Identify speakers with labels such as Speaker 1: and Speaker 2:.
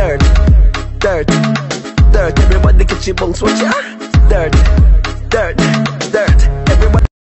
Speaker 1: Dirt, dirt, dirt. Everybody get your bones, watch ya. Dirt.